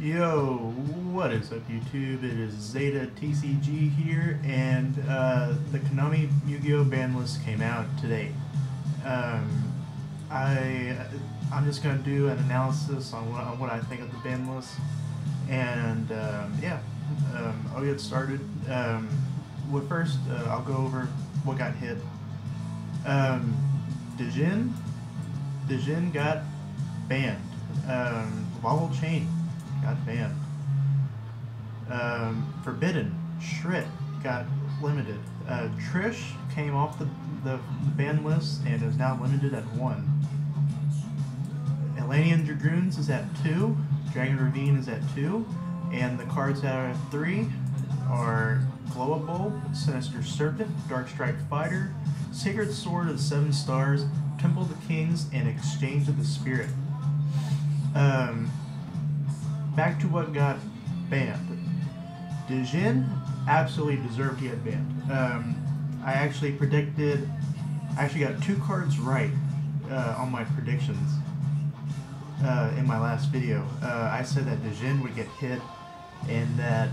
Yo, what is up YouTube? It is Zeta TCG here, and uh, the Konami Yu-Gi-Oh! ban list came out today. Um, I, I'm just going to do an analysis on what, on what I think of the ban list, and um, yeah, um, I'll get started. Um, well, first, uh, I'll go over what got hit. Um, Djinn, Djinn got banned. Um, Lavalval Chain got banned. Um, Forbidden, Shurit got limited. Uh, Trish came off the, the ban list and is now limited at 1. Atlantean Dragoons is at 2. Dragon Ravine is at 2. And the cards that are at 3 are Glow Up Glowable, Sinister Serpent, Dark Strike Fighter, Sacred Sword of the Seven Stars, Temple of the Kings, and Exchange of the Spirit. Um, back to what got banned. Djinn absolutely deserved to get banned. Um, I actually predicted, I actually got two cards right uh, on my predictions uh, in my last video. Uh, I said that Djinn would get hit and that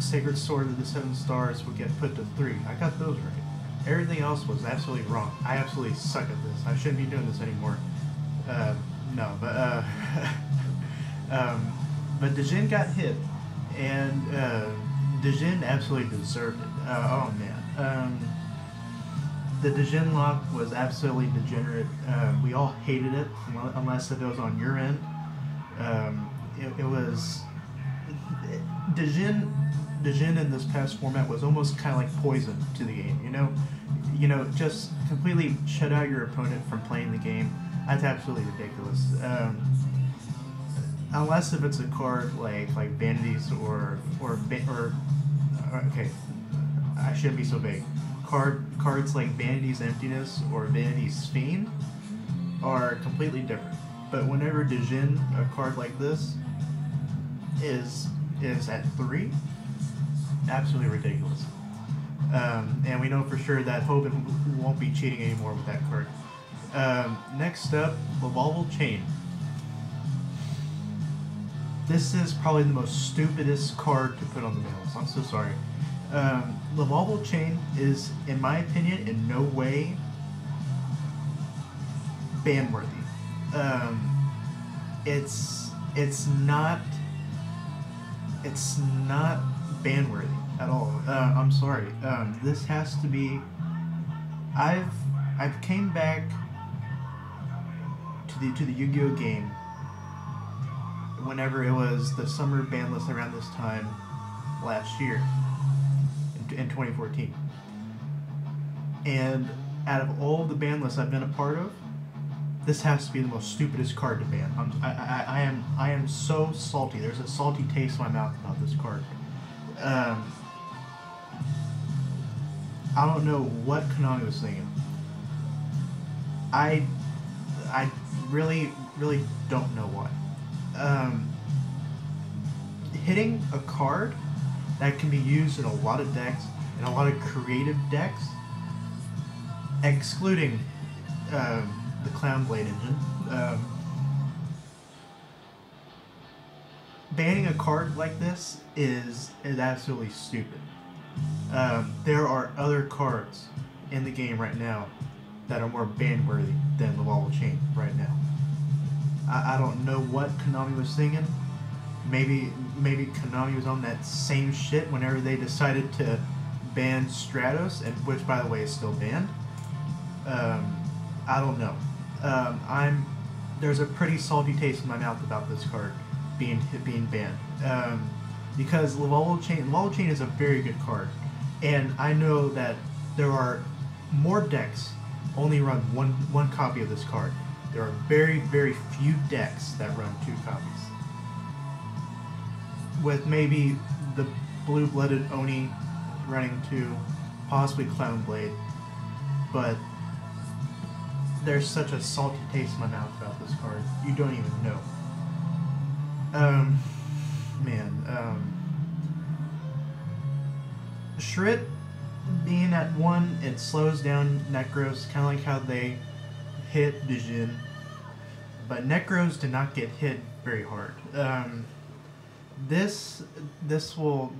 Sacred Sword of the Seven Stars would get put to three. I got those right. Everything else was absolutely wrong. I absolutely suck at this. I shouldn't be doing this anymore. Uh, no, but uh, um, but Djinn got hit, and uh, Djinn absolutely deserved it. Uh, oh man, um, the Djinn lock was absolutely degenerate. Uh, we all hated it, unless it was on your end. Um, it, it was Djinn. Djinn in this past format was almost kind of like poison to the game. You know, you know, just completely shut out your opponent from playing the game. That's absolutely ridiculous. Um, unless if it's a card like like vanities or or or okay, I shouldn't be so vague. Card cards like vanity's emptiness or vanity's fiend are completely different. But whenever Djinn, a card like this, is is at three, absolutely ridiculous. Um, and we know for sure that Hoban won't be cheating anymore with that card. Um, next up, Lavalval Chain. This is probably the most stupidest card to put on the mails. I'm so sorry. Um, Lavalval Chain is, in my opinion, in no way ban worthy. Um, it's it's not it's not ban worthy at all. Uh, I'm sorry. Um, this has to be. I've I've came back to the to the Yu-Gi-Oh game whenever it was the summer ban list around this time last year in, in 2014. And out of all the ban lists I've been a part of, this has to be the most stupidest card to ban. I'm, I, I, I am I am so salty. There's a salty taste in my mouth about this card. Um, I don't know what Konami was thinking. I I really really don't know why. Um, hitting a card that can be used in a lot of decks and a lot of creative decks, excluding um, the Clown Blade engine. Um, banning a card like this is is absolutely stupid. Um, there are other cards in the game right now that are more ban worthy than the Lavalval Chain right now. I, I don't know what Konami was thinking. Maybe maybe Konami was on that same shit whenever they decided to ban Stratos, and which by the way is still banned. Um, I don't know. Um, I'm there's a pretty salty taste in my mouth about this card being being banned um, because Lavalval Chain Lavalval Chain is a very good card, and I know that there are more decks only run one one copy of this card. There are very very few decks that run two copies. With maybe the blue-blooded Oni running two, possibly Clown Blade, but there's such a salty taste in my mouth about this card. You don't even know. Um, man, um, Shurit being at one, it slows down Nekroz, kind of like how they hit Djinn. But Nekroz did not get hit very hard. Um, this this will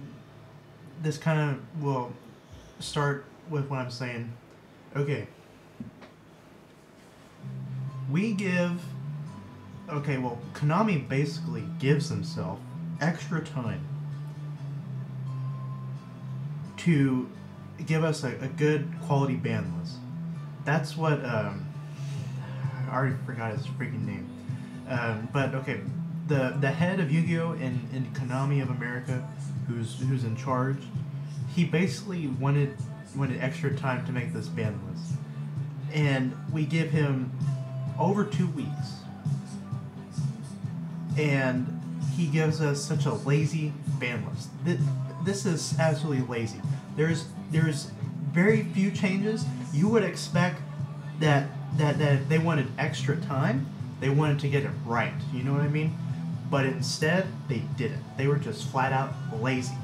this kind of will start with what I'm saying. Okay. We give okay, well, Konami basically gives himself extra time to give us a, a good quality band list. That's what um, I already forgot his freaking name. Um, but okay, the the head of Yu-Gi-Oh in, in Konami of America, who's who's in charge, he basically wanted wanted extra time to make this band list, and we give him over two weeks, and he gives us such a lazy band list. This, this is absolutely lazy. There's there's very few changes. You would expect that that that they wanted extra time. They wanted to get it right. You know what I mean? But instead, they didn't. They were just flat out lazy.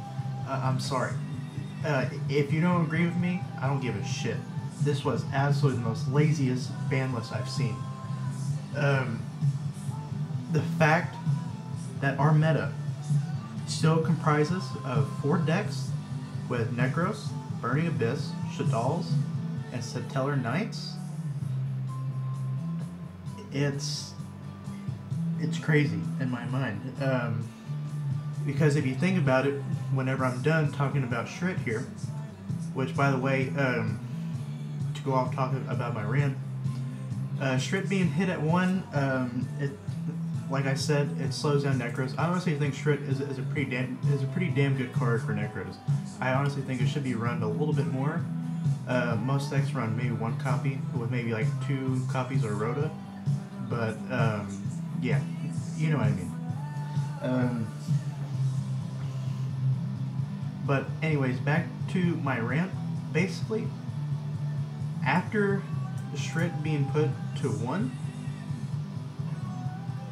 Uh, I'm sorry. Uh, if you don't agree with me, I don't give a shit. This was absolutely the most laziest ban list I've seen. Um, the fact that our meta still comprises of four decks with Nekroz, Burning Abyss, Shaddolls, and Satellar Knights. It's it's crazy in my mind. Um, because if you think about it, whenever I'm done talking about Shurit here, which by the way, um, to go off talking about my rant, uh, Shurit being hit at one, um, it, like I said, it slows down Nekroz. I honestly think Shurit is, is a pretty damn is a pretty damn good card for Nekroz. I honestly think it should be run a little bit more. Uh, most decks run maybe one copy with maybe like two copies of Rhoda, but um, yeah, you know what I mean. Um, but anyways, back to my rant. Basically, after Shurit being put to one,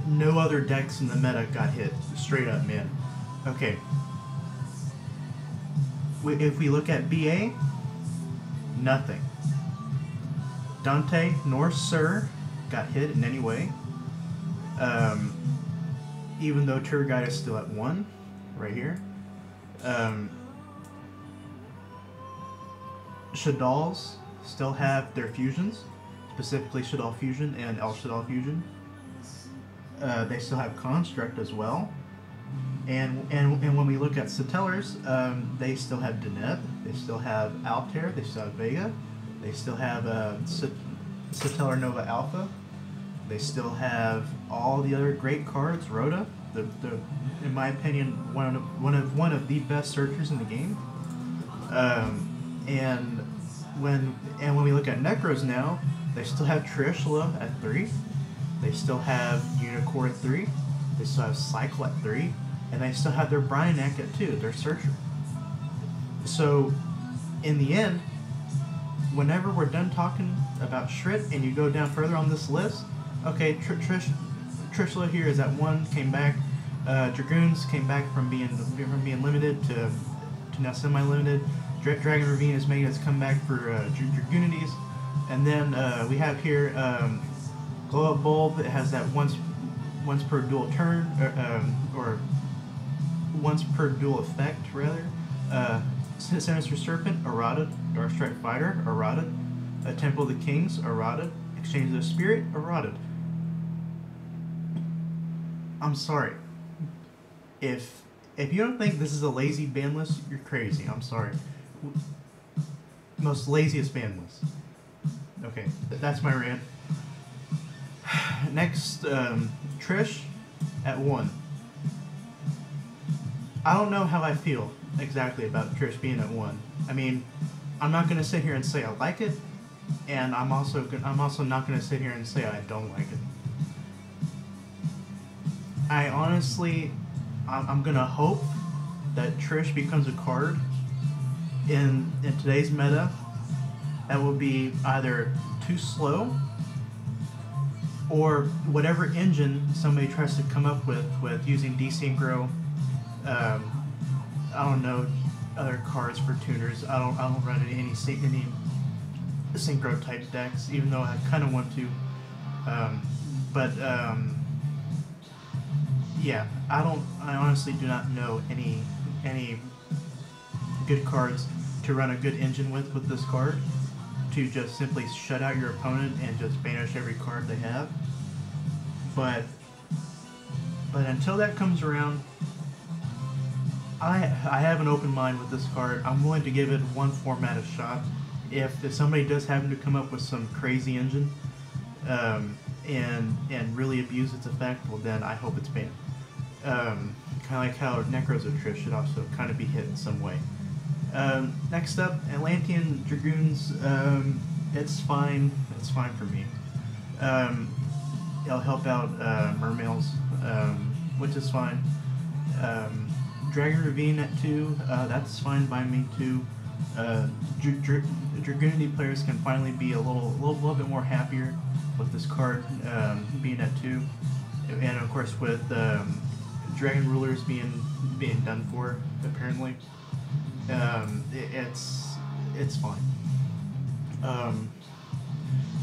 no other decks in the meta got hit. Straight up, man. Okay. If we look at BA, nothing. Dante nor Cir got hit in any way. Um, even though tour guide is still at one, right here. Um, Shaddolls still have their fusions, specifically Shaddoll Fusion and El Shaddoll Fusion. Uh, they still have Construct as well. And, and, and when we look at Satellars, um, they still have Deneb, they still have Altair, they still have Vega, they still have uh, Satellar Nova Alpha, they still have all the other great cards, Rhoda, the, the in my opinion, one of one of one of the best searchers in the game. Um, and when and when we look at Nekroz now, they still have Trishula at three. They still have Unicore at three. They still have Cycle at three, and they still have their Brionac at two, their Searcher. So, in the end, whenever we're done talking about Shurit and you go down further on this list, okay, Tr- Trish, Trishula here is at one, came back. Uh, Dragoons came back from being from being limited to to now semi-limited. Dra- Dragon Ravine is making its comeback for uh, Dragunities. And then uh, we have here um, Glow Up Bulb. It has that once once per duel turn, or, um, or once per duel effect, rather. Uh, Sinister Serpent, errata. Dark Strike Fighter, errata. A Temple of the Kings, errata. Exchange of Spirit, errata. I'm sorry. If if you don't think this is a lazy ban list, you're crazy. I'm sorry. Most laziest ban list. Okay, th- that's my rant. Next, um, Trish at one. I don't know how I feel exactly about Trish being at one. I mean, I'm not gonna sit here and say I like it, and I'm also I'm also not gonna sit here and say I don't like it. I honestly, I'm, I'm gonna hope that Trish becomes a card in in today's meta that will be either too slow or whatever engine somebody tries to come up with with using desynchro um, I don't know other cards for tuners. I don't I don't run any any, syn- synchro type decks even though I kind of want to. Um, but um, yeah, I don't. I honestly do not know any any good cards to run a good engine with with this card. To just simply shut out your opponent and just banish every card they have. But but until that comes around, I I have an open mind with this card. I'm willing to give it one format a shot. If if somebody does happen to come up with some crazy engine, um, and and really abuse its effect, well then I hope it's banned. Um, kind of like how Nekroz of Trish should also kind of be hit in some way. Um, next up, Atlantean Dragoons. Um, it's fine. It's fine for me. Um, it'll help out uh, Mermails, um, which is fine. Um, Dragon Ravine at two. Uh, that's fine by me too. Uh, Dra- Dra- Dragunity players can finally be a little, little, little bit more happier with this card um, being at two, and of course with um, Dragon Rulers being being done for apparently, um, it, it's it's fine. Um,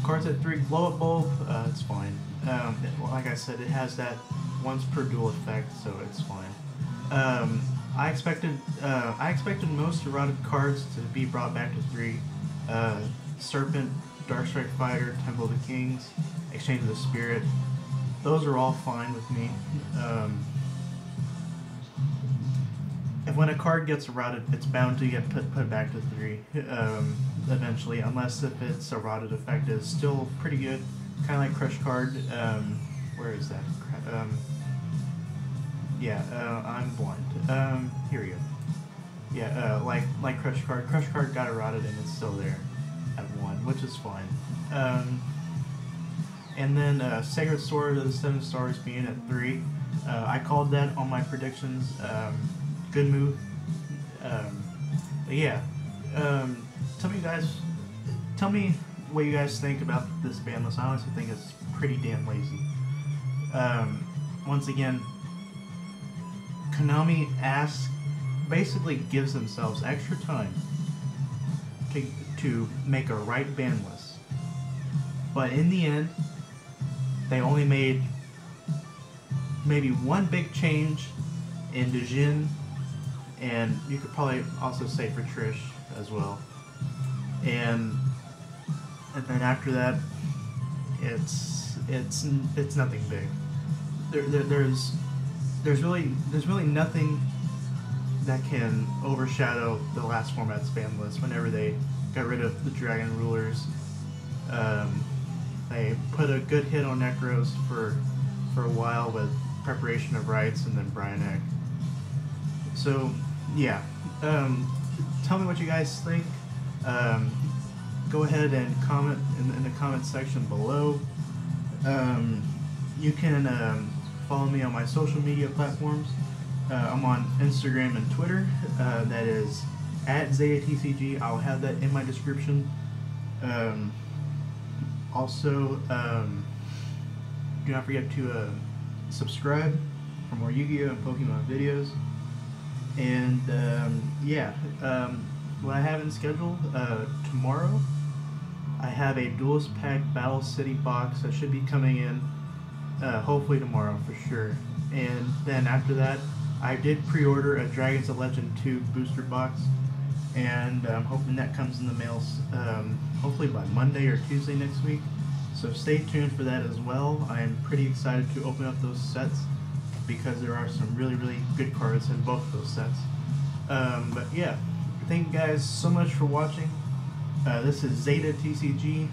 cards at three, glow up bulb, uh, it's fine. Um, it- like I said, it has that once per duel effect, so it's fine. Um, I expected uh, I expected most erotic cards to be brought back to three. Uh, Serpent, Darkstrike Fighter, Temple of the Kings, Exchange of the Spirit. Those are all fine with me. Um, and when a card gets eroded, it's bound to get put, put back to three um, eventually, unless if its eroded effect is still pretty good, kind of like Crush Card. Um, where is that? Um, yeah, uh, I'm blind. Um, here we go. Yeah, uh, like like Crush Card. Crush Card got eroded and it's still there at one, which is fine. Um, and then uh, Sacred Sword of the Seven Stars being at three. Uh, I called that on my predictions. Good move. Um, but yeah, um, tell me guys, tell me what you guys think about this ban list. I honestly think it's pretty damn lazy. Um, once again, Konami asks, basically gives themselves extra time to, to make a right ban list. But in the end, they only made maybe one big change in Djinn, and you could probably also say for Trish as well. And and then after that, it's it's it's nothing big. There, there there's there's really there's really nothing that can overshadow the last format span list. Whenever they got rid of the Dragon Rulers, um, they put a good hit on Nekroz for for a while with Preparation of Rites and then Brionac. So yeah, um, tell me what you guys think. Um, go ahead and comment in, in the comment section below. Um, you can um, follow me on my social media platforms. Uh, I'm on Instagram and Twitter. Uh, that is at ZetaTCG. I'll have that in my description. Um, also, um, do not forget to uh, subscribe for more Yu-Gi-Oh! and Pokemon videos. And um, yeah, um, what I have in schedule uh, tomorrow, I have a Duelist Pack Battle City box that should be coming in uh, hopefully tomorrow for sure. And then after that, I did pre-order a Dragons of Legend 2 booster box, and I'm hoping that comes in the mail um, hopefully by Monday or Tuesday next week. So stay tuned for that as well. I am pretty excited to open up those sets because there are some really, really good cards in both of those sets. Um, but yeah, thank you guys so much for watching. Uh, this is Zeta TCG